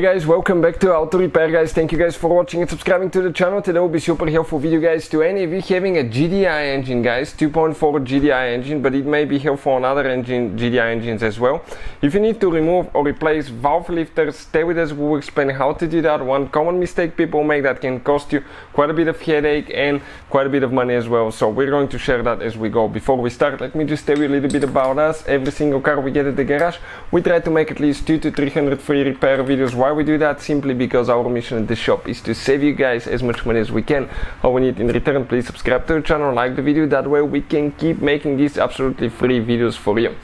Hey guys, welcome back to Auto Repair guys. Thank you guys for watching and subscribing to the channel. Today will be super helpful video guys to any of you having a GDI engine guys, 2.4 GDI engine, but it may be helpful on other engine GDI engines as well. If you need to remove or replace valve lifters, stay with us, we will explain how to do that. One common mistake people make that can cost you quite a bit of headache and quite a bit of money as well. So we're going to share that as we go. Before we start, let me just tell you a little bit about us. Every single car we get at the garage, we try to make at least 2 to 300 free repair videos why we do that? Simply because our mission at the shop is to save you guys as much money as we can. All we need in return, please subscribe to the channel, like the video, that way we can keep making these absolutely free videos for you.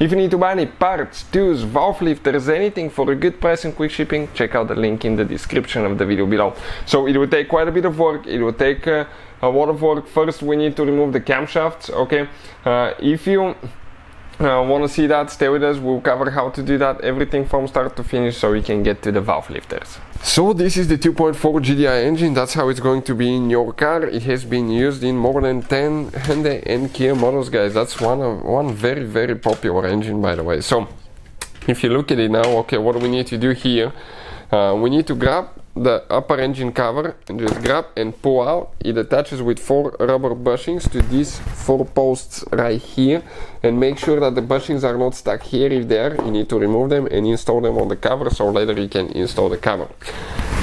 If you need to buy any parts, tools, valve lifters, anything for a good price and quick shipping, check out the link in the description of the video below. So it will take quite a bit of work, it will take uh, a lot of work. First we need to remove the camshafts, okay? Uh, if you uh, want to see that? Stay with us. We'll cover how to do that. Everything from start to finish so we can get to the valve lifters. So this is the 2.4 GDI engine. That's how it's going to be in your car. It has been used in more than 10 Hyundai and Kia models guys. That's one of one very very popular engine by the way. So if you look at it now okay what do we need to do here? Uh, we need to grab the upper engine cover and just grab and pull out. It attaches with four rubber bushings to these four posts right here and make sure that the bushings are not stuck here. If they are, you need to remove them and install them on the cover so later you can install the cover.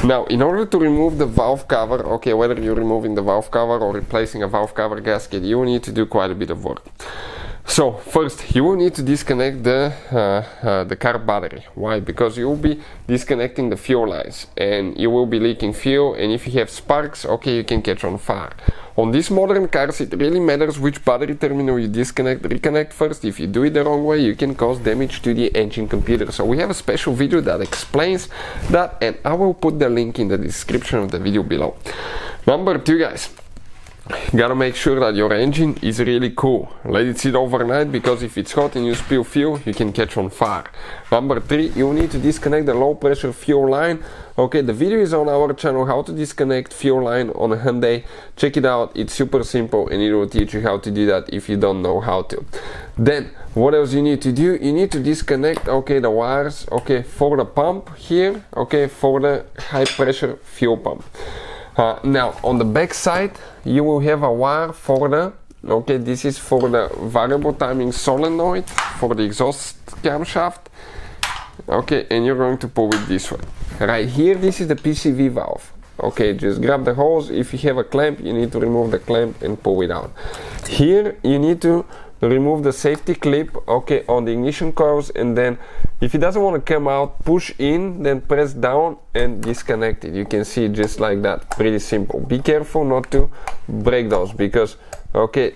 Now, in order to remove the valve cover, okay, whether you're removing the valve cover or replacing a valve cover gasket, you need to do quite a bit of work. So first you will need to disconnect the, uh, uh, the car battery. Why? Because you will be disconnecting the fuel lines and you will be leaking fuel and if you have sparks, okay, you can catch on fire. On these modern cars it really matters which battery terminal you disconnect, reconnect first. If you do it the wrong way you can cause damage to the engine computer. So we have a special video that explains that and I will put the link in the description of the video below. Number two guys, you gotta make sure that your engine is really cool. Let it sit overnight because if it's hot and you spill fuel, you can catch on fire. Number three, you need to disconnect the low pressure fuel line. Okay, the video is on our channel how to disconnect fuel line on a Hyundai. Check it out, it's super simple and it will teach you how to do that if you don't know how to. Then, what else you need to do? You need to disconnect, okay, the wires, okay, for the pump here, okay, for the high pressure fuel pump. Uh, now on the back side you will have a wire for the okay this is for the variable timing solenoid for the exhaust camshaft. Okay and you're going to pull it this way. Right here this is the PCV valve. Okay just grab the hose. If you have a clamp you need to remove the clamp and pull it out. Here you need to remove the safety clip okay on the ignition coils and then if it doesn't want to come out push in then press down and disconnect it. You can see just like that. Pretty simple. Be careful not to break those because okay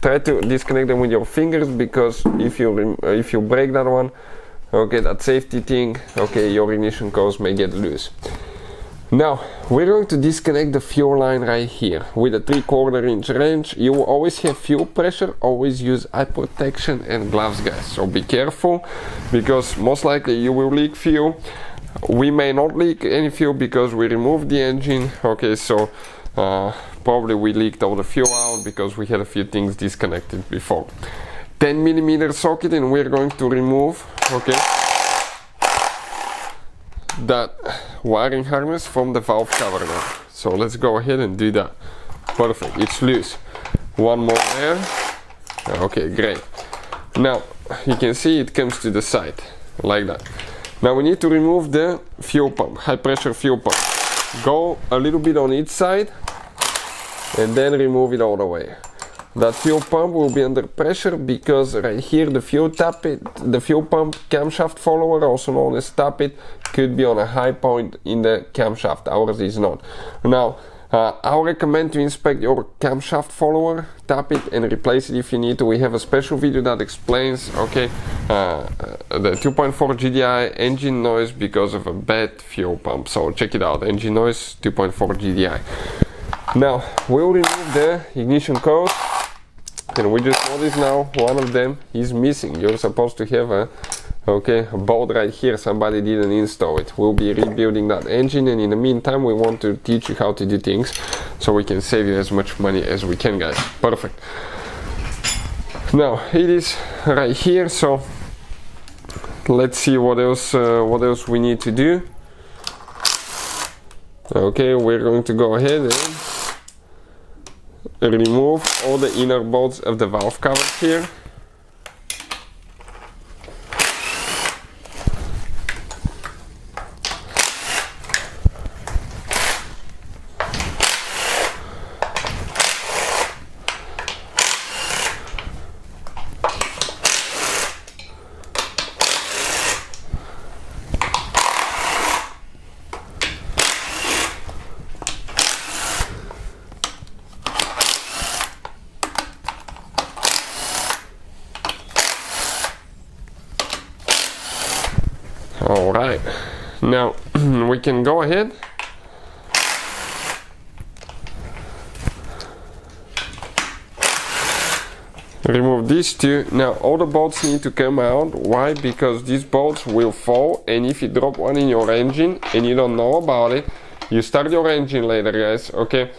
try to disconnect them with your fingers because if you uh, if you break that one okay that safety thing okay your ignition coils may get loose now we're going to disconnect the fuel line right here with a 3 quarter inch wrench. You will always have fuel pressure, always use eye protection and gloves guys. So be careful because most likely you will leak fuel. We may not leak any fuel because we removed the engine. Okay, so uh, probably we leaked all the fuel out because we had a few things disconnected before. 10 millimeter socket and we're going to remove, okay, that wiring harness from the valve cover now. So let's go ahead and do that. Perfect, it's loose. One more there. Okay, great. Now, you can see it comes to the side, like that. Now we need to remove the fuel pump, high pressure fuel pump. Go a little bit on each side and then remove it all the way. That fuel pump will be under pressure because right here the fuel tappet, the fuel pump camshaft follower, also known as tappet, could be on a high point in the camshaft. Ours is not. Now, uh, I recommend to inspect your camshaft follower, tappet and replace it if you need to. We have a special video that explains, okay, uh, the 2.4 GDI engine noise because of a bad fuel pump. So check it out, engine noise 2.4 GDI. Now, we'll remove the ignition coil and we just noticed now one of them is missing. You're supposed to have a okay a bolt right here. Somebody didn't install it. We'll be rebuilding that engine and in the meantime we want to teach you how to do things so we can save you as much money as we can guys. Perfect. Now it is right here so let's see what else uh, what else we need to do. Okay we're going to go ahead and remove all the inner bolts of the valve cover here all right now we can go ahead. Remove these two. Now all the bolts need to come out. Why? Because these bolts will fall and if you drop one in your engine and you don't know about it you start your engine later guys okay?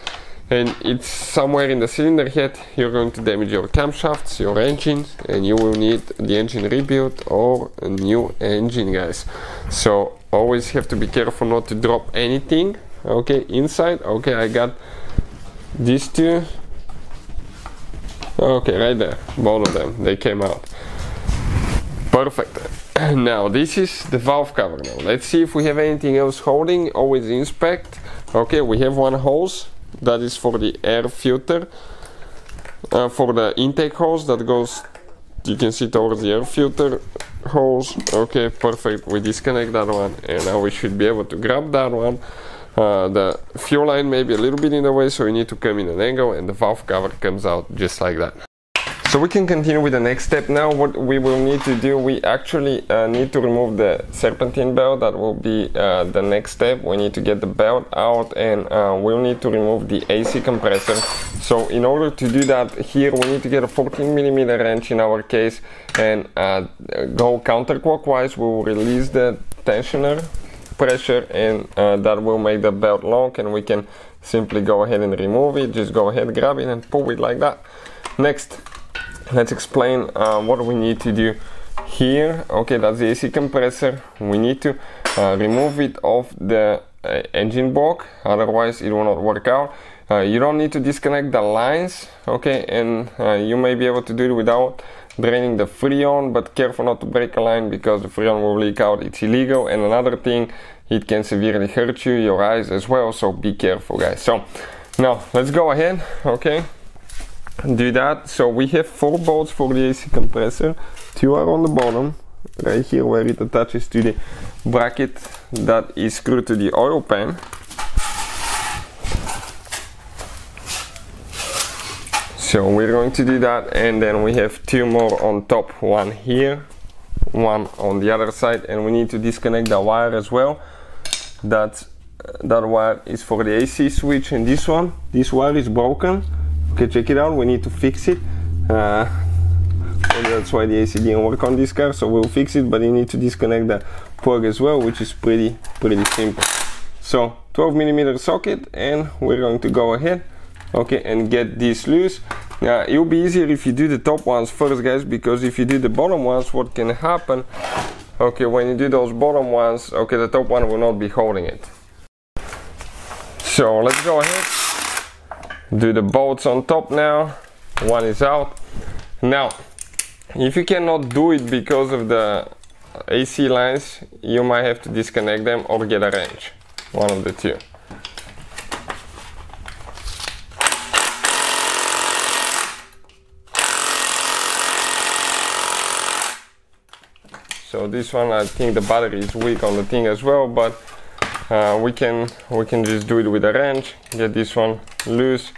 And it's somewhere in the cylinder head. You're going to damage your camshafts your engine and you will need the engine rebuilt or a new engine guys. So always have to be careful not to drop anything. Okay inside. Okay I got these two. Okay right there. Both of them. They came out. Perfect. Now this is the valve cover now. Let's see if we have anything else holding. Always inspect. Okay we have one hose. That is for the air filter. Uh, for the intake hose that goes you can see towards the air filter hose okay perfect. We disconnect that one and now we should be able to grab that one. Uh, the fuel line may be a little bit in the way so you need to come in an angle and the valve cover comes out just like that so we can continue with the next step now. What we will need to do, we actually uh, need to remove the serpentine belt. That will be uh, the next step. We need to get the belt out and uh, we'll need to remove the AC compressor. So in order to do that, here we need to get a 14 millimeter wrench in our case and uh, go counterclockwise. We will release the tensioner pressure and uh, that will make the belt long and we can simply go ahead and remove it. Just go ahead, grab it and pull it like that. Next, let's explain uh, what we need to do here. Okay that's the AC compressor. We need to uh, remove it off the uh, engine block. Otherwise it will not work out. Uh, you don't need to disconnect the lines okay? And uh, you may be able to do it without draining the freon but careful not to break a line because the freon will leak out. It's illegal. And another thing it can severely hurt you your eyes as well. So be careful guys. So now let's go ahead okay do that. So we have four bolts for the AC compressor. Two are on the bottom, right here where it attaches to the bracket that is screwed to the oil pan. So we're going to do that and then we have two more on top, one here, one on the other side and we need to disconnect the wire as well. That, that wire is for the AC switch and this one, this wire is broken okay check it out. We need to fix it. Uh, that's why the AC didn't work on this car so we'll fix it but you need to disconnect the plug as well which is pretty pretty simple. So 12 millimeter socket and we're going to go ahead okay and get this loose. Now it'll be easier if you do the top ones first guys because if you do the bottom ones what can happen okay when you do those bottom ones okay the top one will not be holding it. So let's go ahead do the bolts on top now. One is out. Now if you cannot do it because of the AC lines you might have to disconnect them or get a wrench. One of the two. So this one I think the battery is weak on the thing as well but uh, we can we can just do it with a wrench get this one loose.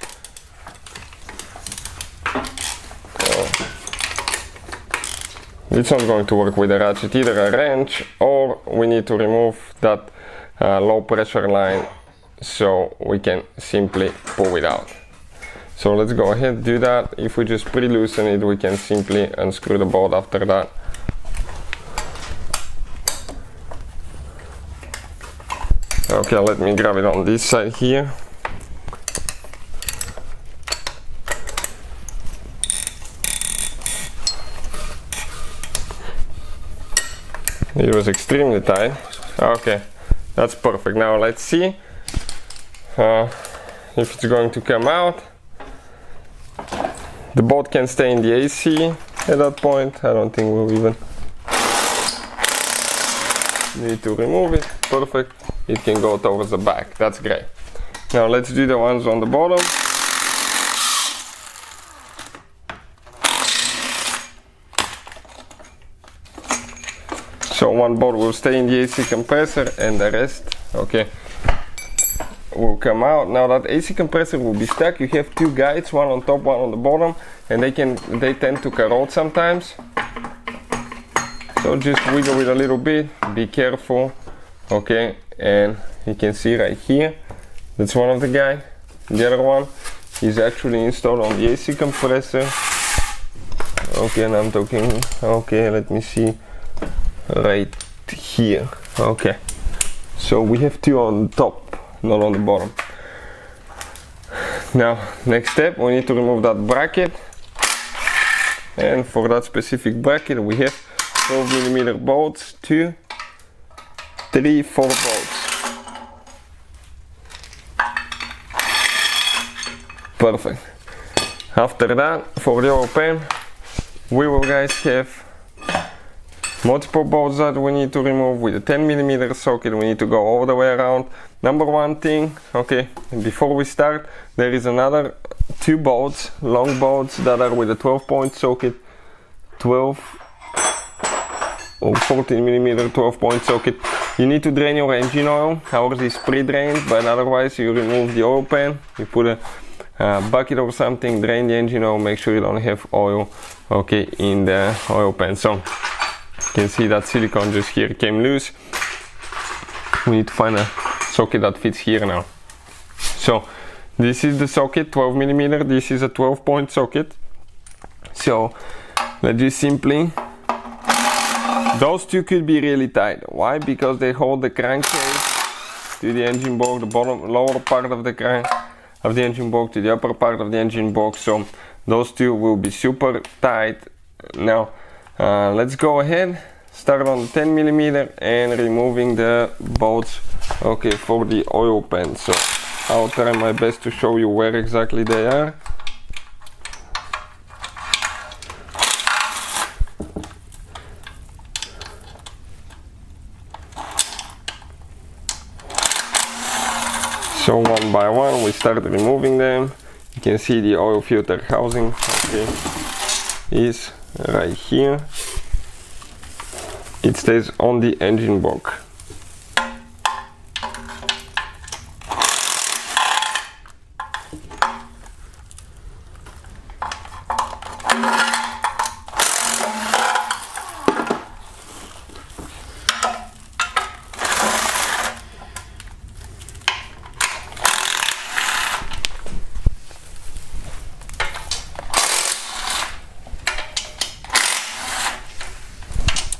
It's not going to work with a ratchet either a wrench or we need to remove that uh, low pressure line so we can simply pull it out. So let's go ahead do that. If we just pre-loosen it we can simply unscrew the bolt after that Okay, let me grab it on this side here. it was extremely tight. Okay that's perfect. Now let's see uh, if it's going to come out. The bolt can stay in the AC at that point. I don't think we'll even need to remove it. Perfect it can go towards the back. That's great. Now let's do the ones on the bottom. So one bolt will stay in the AC compressor and the rest okay will come out. Now that AC compressor will be stuck. You have two guides one on top one on the bottom and they can they tend to corrode sometimes. So just wiggle it a little bit. Be careful okay and you can see right here that's one of the guy. The other one is actually installed on the AC compressor. Okay and I'm talking okay let me see right here. Okay so we have two on top not on the bottom. Now next step we need to remove that bracket. And for that specific bracket we have 12 millimeter bolts two three four bolts perfect. After that for the open we will guys have multiple bolts that we need to remove with a 10 millimeter socket. We need to go all the way around. Number one thing okay before we start there is another two bolts long bolts that are with a 12 point socket. 12 or 14 millimeter 12 point socket. You need to drain your engine oil. Ours is pre-drained but otherwise you remove the oil pan. You put a uh, bucket or something drain the engine oil make sure you don't have oil okay in the oil pan. So you can see that silicone just here came loose. We need to find a socket that fits here now. So this is the socket 12 millimeter. This is a 12 point socket. So let's just simply those two could be really tight. Why? Because they hold the crankcase to the engine box the bottom lower part of the crank of the engine box to the upper part of the engine box. So those two will be super tight. Now uh, let's go ahead start on 10 millimeter and removing the bolts okay for the oil pan. So I'll try my best to show you where exactly they are so one by one. We start removing them. You can see the oil filter housing. Okay. Is right here. It stays on the engine block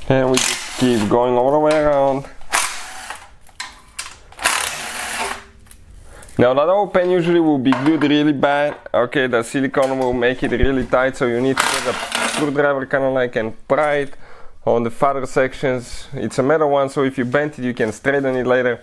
and we just keep going all the way around now that open usually will be glued really bad. Okay the silicone will make it really tight so you need to get a screwdriver kind of like and pry it on the farther sections. It's a metal one so if you bend it you can straighten it later.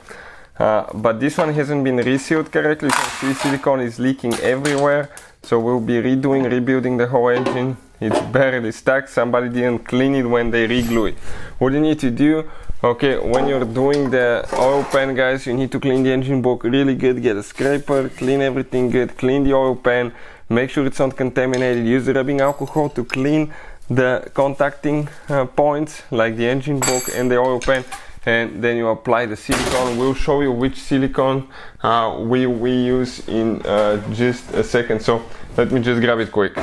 Uh, but this one hasn't been resealed correctly see silicone is leaking everywhere. So we'll be redoing rebuilding the whole engine. It's barely stuck. Somebody didn't clean it when they re-glue it. What you need to do okay when you're doing the oil pan guys you need to clean the engine block really good get a scraper clean everything good clean the oil pan make sure it's not contaminated use the rubbing alcohol to clean the contacting uh, points like the engine block and the oil pan and then you apply the silicone. We'll show you which silicone uh, we, we use in uh, just a second. So let me just grab it quick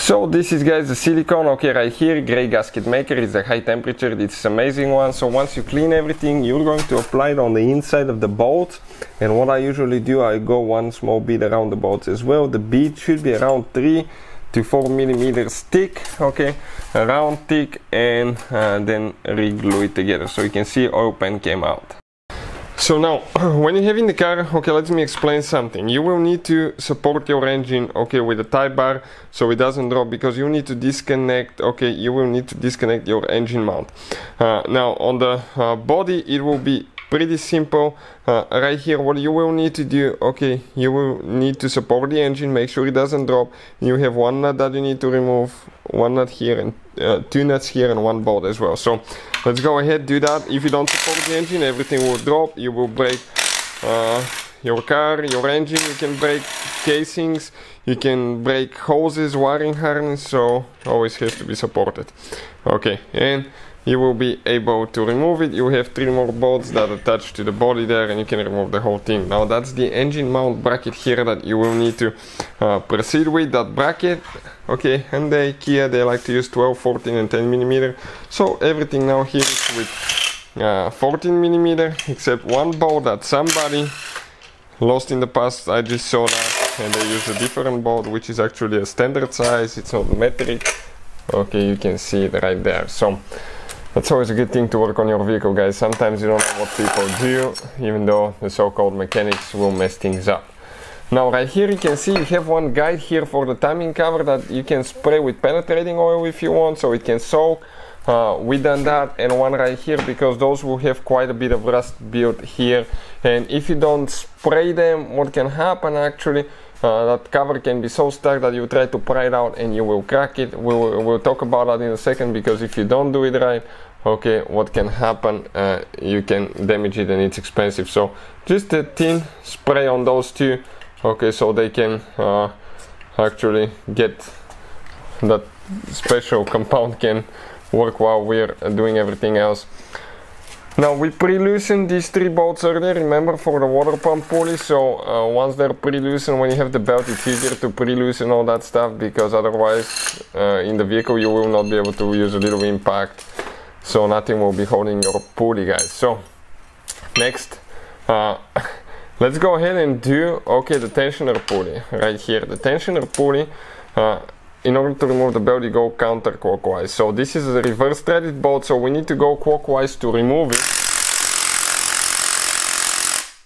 so this is guys the silicone, okay right here, Grey Gasket Maker, it's a high temperature, it's amazing one. So once you clean everything, you're going to apply it on the inside of the bolt. And what I usually do, I go one small bead around the bolt as well. The bead should be around 3 to 4 millimeters thick, okay, around thick and uh, then re-glue it together. So you can see oil pan came out. So now, when you have in the car, okay, let me explain something. You will need to support your engine, okay, with a tie bar so it doesn't drop because you need to disconnect, okay, you will need to disconnect your engine mount. Uh, now, on the uh, body, it will be pretty simple. Uh, right here what you will need to do okay you will need to support the engine make sure it doesn't drop. You have one nut that you need to remove one nut here and uh, two nuts here and one bolt as well. So let's go ahead do that. If you don't support the engine everything will drop. You will break uh, your car your engine. You can break casings. You can break hoses wiring harness. So always has to be supported. Okay and you will be able to remove it. You have three more bolts that attach to the body there and you can remove the whole thing. Now that's the engine mount bracket here that you will need to uh, proceed with. That bracket okay Hyundai Kia they like to use 12 14 and 10 millimeter. So everything now here is with uh, 14 millimeter except one bolt that somebody lost in the past. I just saw that and they use a different bolt which is actually a standard size. It's not metric. Okay you can see it right there. So that's always a good thing to work on your vehicle guys. Sometimes you don't know what people do, even though the so-called mechanics will mess things up. Now right here you can see you have one guide here for the timing cover that you can spray with penetrating oil if you want so it can soak. Uh, we done that and one right here because those will have quite a bit of rust built here and if you don't spray them what can happen actually uh, that cover can be so stuck that you try to pry it out and you will crack it. We'll, we'll talk about that in a second because if you don't do it right, okay, what can happen? Uh, you can damage it and it's expensive. So just a thin spray on those two, okay, so they can uh, actually get that special compound can work while we're doing everything else. Now we pre-loosened these three bolts earlier, remember for the water pump pulley, so uh, once they're pre-loosened, when you have the belt it's easier to pre-loosen all that stuff because otherwise uh, in the vehicle you will not be able to use a little impact, so nothing will be holding your pulley guys. So next, uh, let's go ahead and do, okay, the tensioner pulley right here. The tensioner pulley uh, in order to remove the belt you go counterclockwise. So this is a reverse threaded bolt so we need to go clockwise to remove it.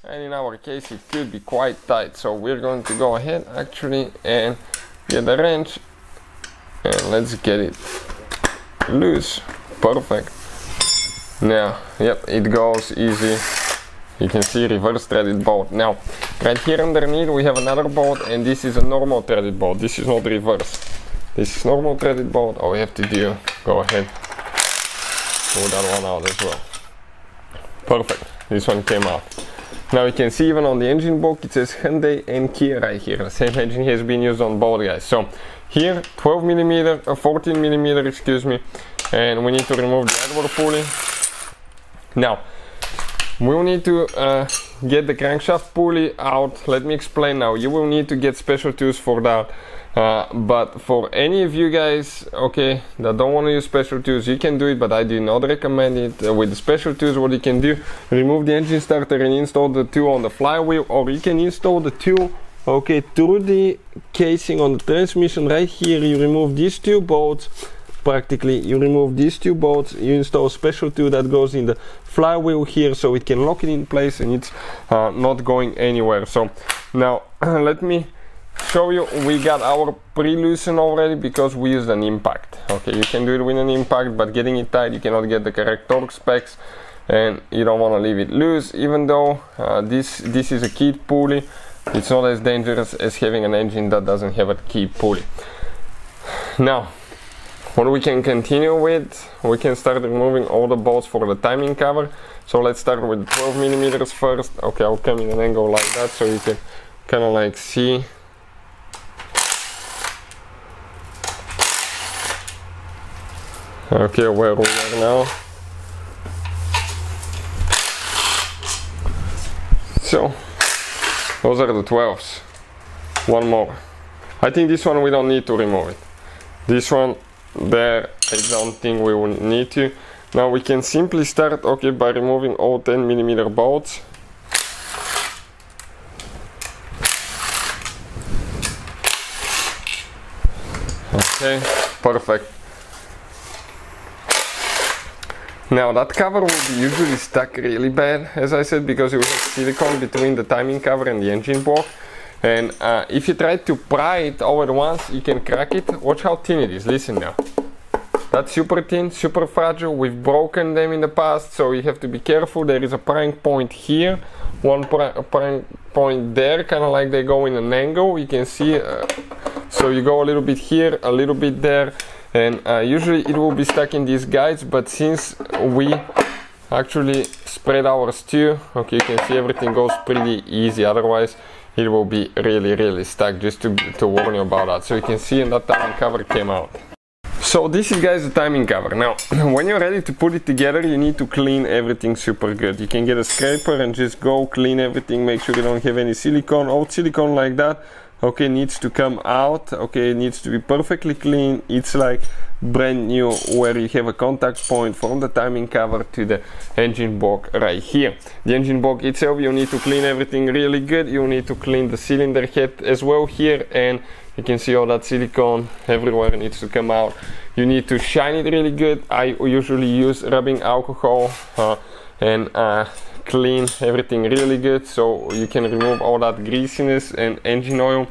And in our case it could be quite tight. So we're going to go ahead actually and get the wrench and let's get it loose. Perfect. Now yep it goes easy. You can see reverse threaded bolt. Now right here underneath we have another bolt and this is a normal threaded bolt. This is not reverse this is normal threaded bolt. All we have to do, go ahead, pull that one out as well. Perfect. This one came out. Now you can see even on the engine book it says Hyundai and Kia right here. The same engine has been used on both guys. So here 12 millimeter, uh, 14 millimeter, excuse me, and we need to remove the idler pulley. Now we will need to uh, get the crankshaft pulley out. Let me explain now. You will need to get special tools for that. Uh, but for any of you guys okay that don't want to use special tools you can do it but i do not recommend it. Uh, with the special tools what you can do remove the engine starter and install the tool on the flywheel or you can install the tool okay through the casing on the transmission right here. You remove these two bolts practically you remove these two bolts you install a special tool that goes in the flywheel here so it can lock it in place and it's uh, not going anywhere. So now let me show you we got our pre-loosen already because we used an impact. Okay you can do it with an impact but getting it tight you cannot get the correct torque specs and you don't want to leave it loose even though uh, this this is a keyed pulley. It's not as dangerous as having an engine that doesn't have a key pulley. Now what we can continue with we can start removing all the bolts for the timing cover. So let's start with 12 millimeters first. Okay I'll come in an angle like that so you can kind of like see Okay, where we are now. So, those are the 12s. One more. I think this one we don't need to remove it. This one there, I don't think we will need to. Now we can simply start, okay, by removing all 10 millimeter bolts. Okay, perfect. Now that cover will be usually stuck really bad, as I said, because you have silicone between the timing cover and the engine block. And uh, if you try to pry it all at once, you can crack it. Watch how thin it is, listen now. That's super thin, super fragile. We've broken them in the past, so you have to be careful. There is a prying point here, one prying point there, kind of like they go in an angle. You can see, uh, so you go a little bit here, a little bit there, and uh, usually it will be stuck in these guides. But since we actually spread our stew, okay, you can see everything goes pretty easy. Otherwise, it will be really, really stuck. Just to to warn you about that. So you can see that time cover came out. So this is guys the timing cover. Now when you're ready to put it together you need to clean everything super good. You can get a scraper and just go clean everything, make sure you don't have any silicone, old silicone like that. Okay, needs to come out. Okay, it needs to be perfectly clean. It's like brand new where you have a contact point from the timing cover to the engine block right here. The engine block itself you need to clean everything really good. You need to clean the cylinder head as well here and you can see all that silicone everywhere needs to come out you need to shine it really good I usually use rubbing alcohol uh, and uh, clean everything really good so you can remove all that greasiness and engine oil.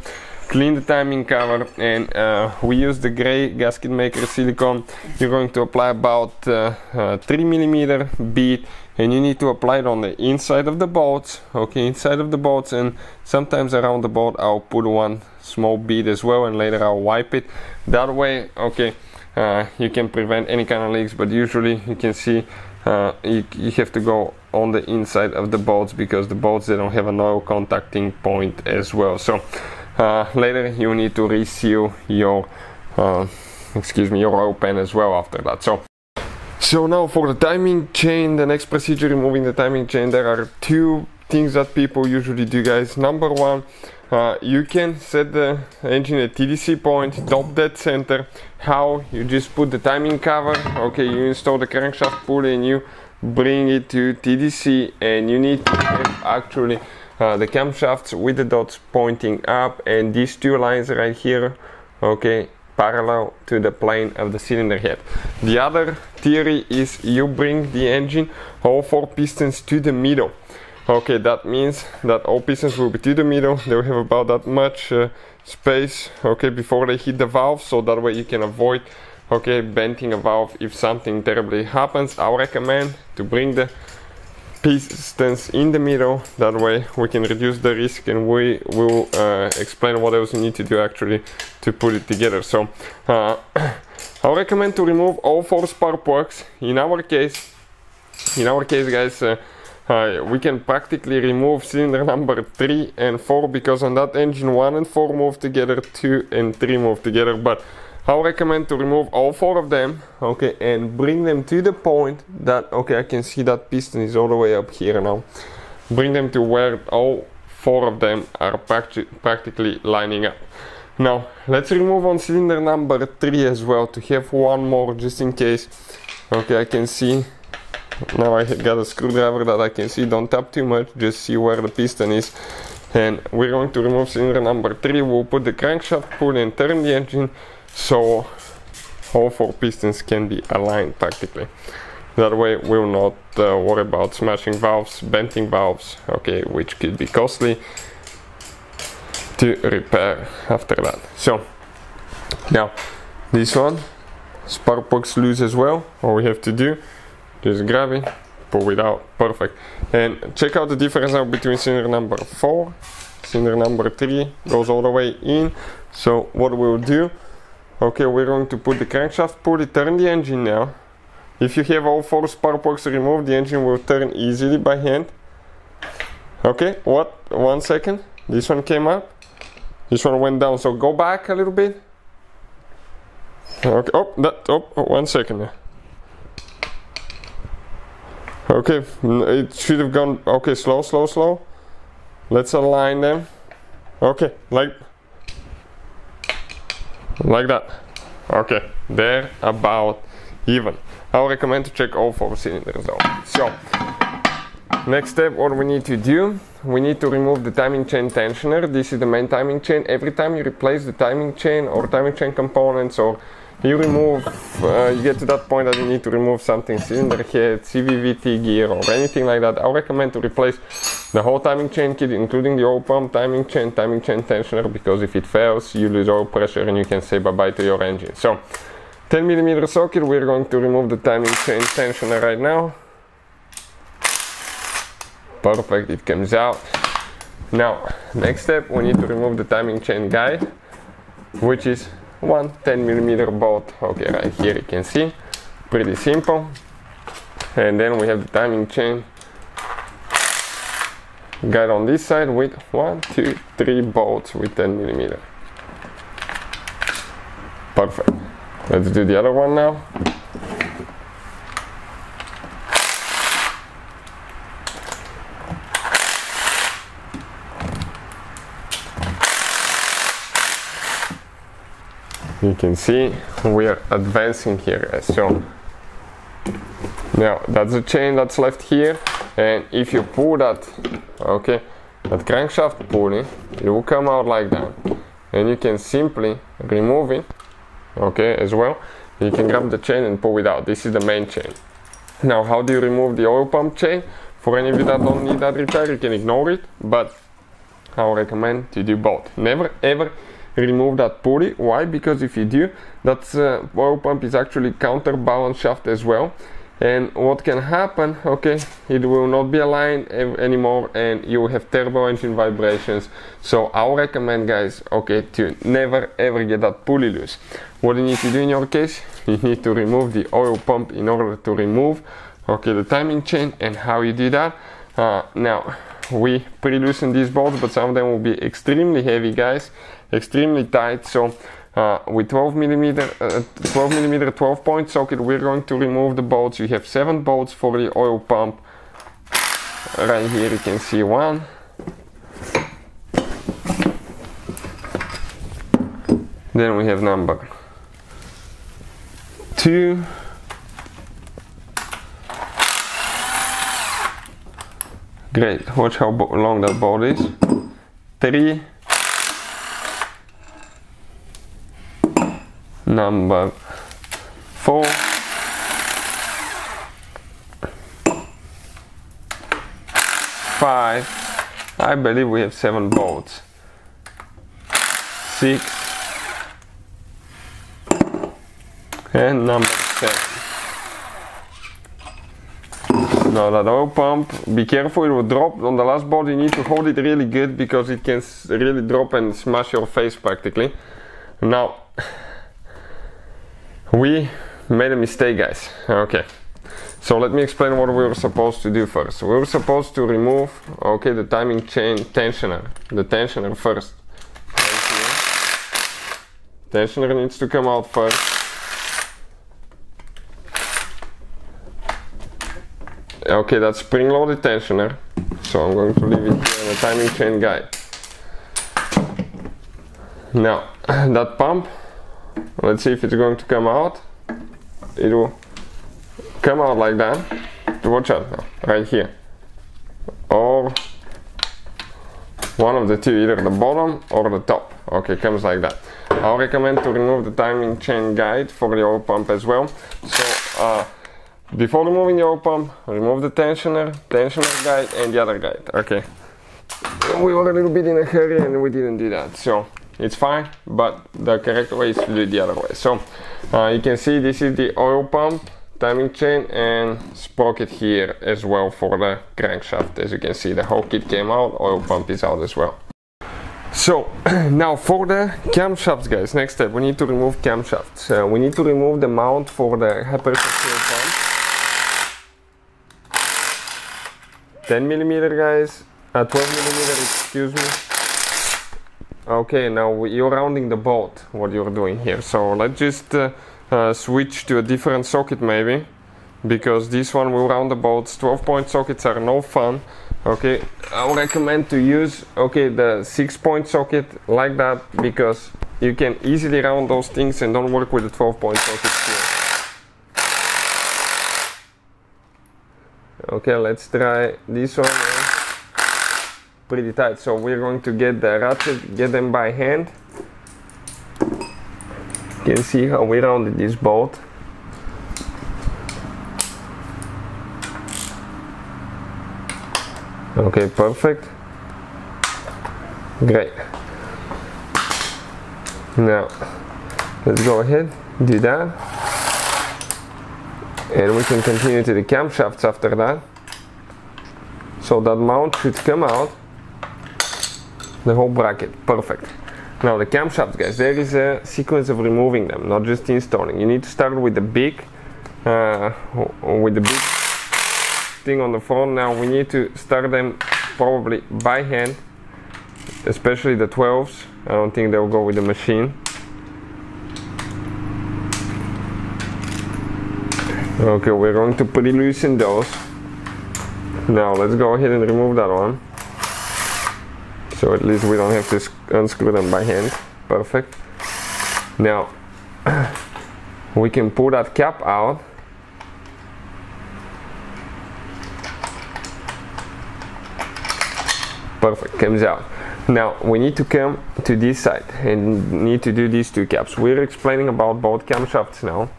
Clean the timing cover and uh, we use the gray gasket maker silicone. You're going to apply about uh, uh, 3 millimeter bead and you need to apply it on the inside of the bolts okay inside of the bolts and sometimes around the bolt I'll put one small bead as well and later I'll wipe it. That way okay uh, you can prevent any kind of leaks but usually you can see uh, you, you, have to go on the inside of the bolts because the bolts they don't have an oil contacting point as well so uh, later you need to reseal your uh, excuse me your oil pan as well after that so so now for the timing chain the next procedure removing the timing chain there are two things that people usually do guys number one uh, you can set the engine at TDC point, top dead center. How? You just put the timing cover, okay, you install the crankshaft pulley and you bring it to TDC and you need to have actually uh, the camshafts with the dots pointing up and these two lines right here, okay, parallel to the plane of the cylinder head. The other theory is you bring the engine, all four pistons to the middle. Okay, that means that all pistons will be to the middle. They will have about that much uh, space, okay, before they hit the valve, so that way you can avoid, okay, bending a valve if something terribly happens. I recommend to bring the pistons in the middle. That way we can reduce the risk, and we will uh, explain what else you need to do actually to put it together. So, uh, I recommend to remove all four spark plugs. In our case, in our case, guys. Uh, uh, we can practically remove cylinder number 3 and 4 because on that engine 1 and 4 move together, 2 and 3 move together but I recommend to remove all four of them okay and bring them to the point that okay I can see that piston is all the way up here now. Bring them to where all four of them are practi practically lining up. Now let's remove on cylinder number 3 as well to have one more just in case. Okay I can see now I got a screwdriver that I can see, don't tap too much, just see where the piston is. And we're going to remove cylinder number 3, we'll put the crankshaft pull and turn the engine so all four pistons can be aligned practically. That way we'll not uh, worry about smashing valves, bending valves, okay, which could be costly to repair after that. So now this one, spark plugs loose as well, all we have to do just grab it, pull it out, perfect. And check out the difference now between cylinder number 4, cylinder number 3 goes all the way in. So what we'll do, okay, we're going to put the crankshaft pulley, turn the engine now. If you have all four spark plugs removed, the engine will turn easily by hand. Okay, what? One second. This one came up. This one went down. So go back a little bit. Okay. Oh, that. Oh, one second. Okay, it should have gone, okay, slow, slow, slow. Let's align them. Okay, like, like that. Okay, they're about even. I recommend to check all four cylinders though. So, next step, what we need to do, we need to remove the timing chain tensioner. This is the main timing chain. Every time you replace the timing chain or timing chain components or you remove, uh, you get to that point that you need to remove something, cylinder head, CVVT gear or anything like that, I recommend to replace the whole timing chain kit, including the oil pump, timing chain, timing chain tensioner, because if it fails, you lose oil pressure and you can say bye-bye to your engine. So, 10 millimeter socket, we're going to remove the timing chain tensioner right now. Perfect, it comes out. Now, next step, we need to remove the timing chain guide, which is one 10 millimeter bolt. Okay, right here you can see, pretty simple. And then we have the timing chain guide on this side with one, two, three bolts with 10 millimeter. Perfect. Let's do the other one now. You can see we are advancing here guys so now that's the chain that's left here and if you pull that okay that crankshaft pulley it will come out like that. And you can simply remove it okay as well. You can grab the chain and pull it out. This is the main chain. Now how do you remove the oil pump chain? For any of you that don't need that repair you can ignore it but I recommend to do both. Never ever remove that pulley. Why? Because if you do, that uh, oil pump is actually counterbalance shaft as well. And what can happen, okay, it will not be aligned anymore and you will have turbo engine vibrations. So I would recommend guys, okay, to never ever get that pulley loose. What you need to do in your case, you need to remove the oil pump in order to remove, okay, the timing chain and how you do that. Uh, now, we pre-loosen these bolts, but some of them will be extremely heavy guys extremely tight. So uh, with 12 millimeter, uh, 12 millimeter 12 point socket, we're going to remove the bolts. You have seven bolts for the oil pump. Right here you can see one. Then we have number two. Great, watch how long that bolt is. Three. Number four. Five. I believe we have seven bolts six. And number seven. Now that oil pump be careful it will drop on the last bolt you need to hold it really good because it can really drop and smash your face practically. Now we made a mistake guys. Okay. So let me explain what we were supposed to do first. We were supposed to remove okay the timing chain tensioner the tensioner first. Tensioner needs to come out first. Okay that's spring loaded tensioner. So I'm going to leave it here in the timing chain guide. Now that pump Let's see if it's going to come out. It will come out like that. Watch out now, right here. Or one of the two, either the bottom or the top. Okay, comes like that. I recommend to remove the timing chain guide for the oil pump as well. So uh, before removing the oil pump, remove the tensioner, tensioner guide and the other guide. Okay. We were a little bit in a hurry and we didn't do that. So it's fine but the correct way is to do it the other way. So uh, you can see this is the oil pump timing chain and sprocket here as well for the crankshaft. As you can see the whole kit came out oil pump is out as well. So now for the camshafts guys next step. We need to remove camshafts uh, we need to remove the mount for the high pump. 10 millimeter guys. Uh, 12 millimeter excuse me Okay, now you're rounding the bolt, what you're doing here. So let's just uh, uh, switch to a different socket maybe, because this one will round the bolts. 12 point sockets are no fun. Okay, I would recommend to use, okay, the 6 point socket like that, because you can easily round those things and don't work with the 12 point sockets here. Okay, let's try this one pretty tight. So we're going to get the ratchet, get them by hand. you can see how we rounded this bolt. Okay perfect. Great. Now let's go ahead do that. And we can continue to the camshafts after that. So that mount should come out the whole bracket. Perfect. Now the camshafts guys. There is a sequence of removing them not just installing. You need to start with the big uh, with the big thing on the front now we need to start them probably by hand especially the 12s I don't think they'll go with the machine. Okay we're going to pretty loosen those. Now let's go ahead and remove that one so at least we don't have to unscrew them by hand. Perfect. Now we can pull that cap out. Perfect comes out. Now we need to come to this side and need to do these two caps. We're explaining about both camshafts now.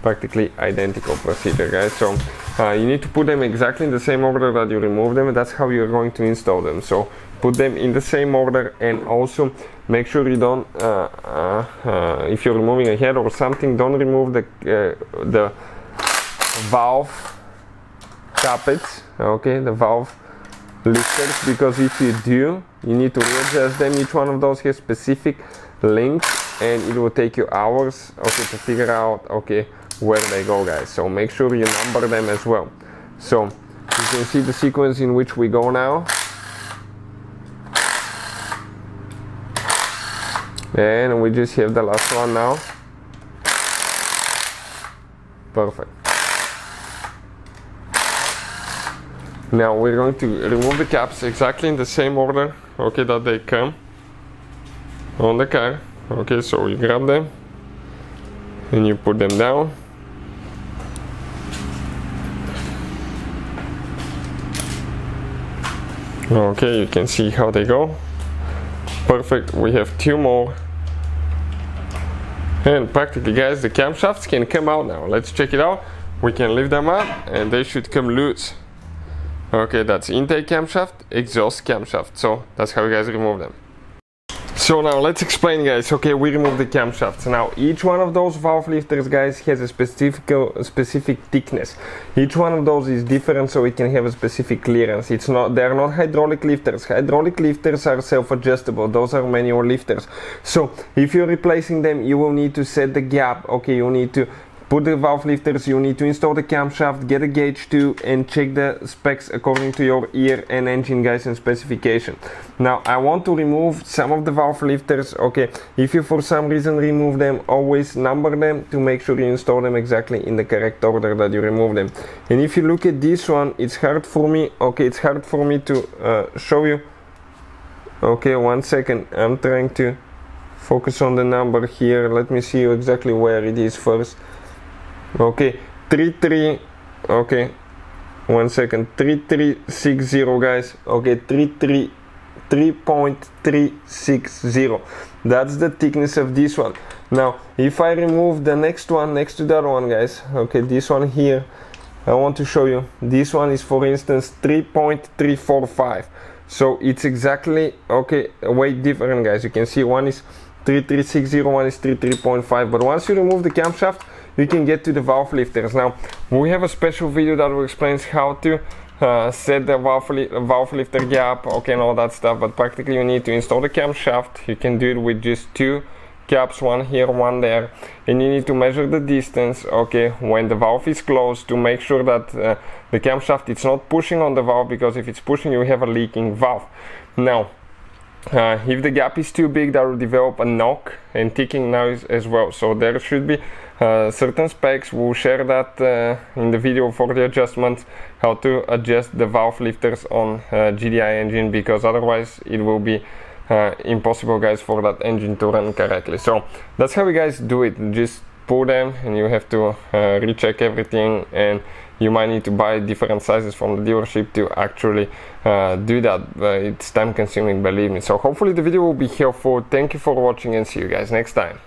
Practically identical procedure guys. So uh, you need to put them exactly in the same order that you remove them and that's how you're going to install them. So put them in the same order and also make sure you don't uh, uh, uh if you're removing a head or something don't remove the the valve tappets okay? The valve lifters because if you do you need to readjust them. Each one of those has specific links and it will take you hours okay to figure out okay where they go guys. So make sure you number them as well. So you can see the sequence in which we go now and we just have the last one now. Perfect. Now we're going to remove the caps exactly in the same order okay that they come on the car. Okay so you grab them and you put them down. Okay you can see how they go. Perfect we have two more and practically guys the camshafts can come out now let's check it out we can lift them up and they should come loose Okay, that's intake camshaft, exhaust camshaft. So that's how you guys remove them. So now let's explain guys, okay we remove the camshafts. Now each one of those valve lifters guys has a specific, uh, specific thickness. Each one of those is different so it can have a specific clearance. It's not, they're not hydraulic lifters. Hydraulic lifters are self-adjustable, those are manual lifters. So if you're replacing them you will need to set the gap, okay you need to Put the valve lifters, you need to install the camshaft, get a gauge too and check the specs according to your ear and engine guys and specification. Now I want to remove some of the valve lifters, okay, if you for some reason remove them, always number them to make sure you install them exactly in the correct order that you remove them. And if you look at this one, it's hard for me, okay, it's hard for me to uh, show you. Okay, one second, I'm trying to focus on the number here, let me see exactly where it is first okay 33 okay. One second 3360 guys. Okay 33 3.360 that's the thickness of this one. Now if I remove the next one next to that one guys okay this one here I want to show you. This one is for instance 3.345 so it's exactly okay way different guys. You can see one is 3360 one is 33.5 but once you remove the camshaft you can get to the valve lifters. Now, we have a special video that will explains how to uh, set the valve, li valve lifter gap, okay, and all that stuff, but practically you need to install the camshaft. You can do it with just two caps, one here, one there, and you need to measure the distance, okay, when the valve is closed to make sure that uh, the camshaft is not pushing on the valve, because if it's pushing, you have a leaking valve. Now, uh, if the gap is too big that will develop a knock and ticking noise as well so there should be certain specs we'll share that uh, in the video for the adjustments how to adjust the valve lifters on uh, GDI engine because otherwise it will be uh, impossible guys for that engine to run correctly. So that's how we guys do it. Just pull them and you have to uh, recheck everything and you might need to buy different sizes from the dealership to actually uh, do that it's time consuming believe me. So hopefully the video will be helpful. Thank you for watching and see you guys next time